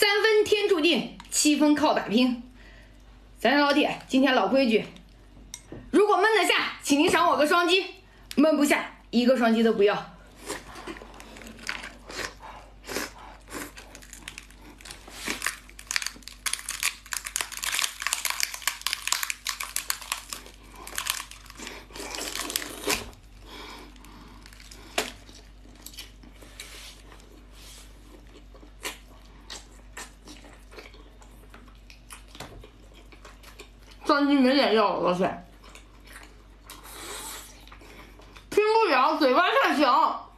三分天注定，七分靠打拼。咱老铁，今天老规矩，如果闷得下，请您赏我个双击；闷不下，一个双击都不要。双击没脸要了，老铁，拼不了，嘴巴太小，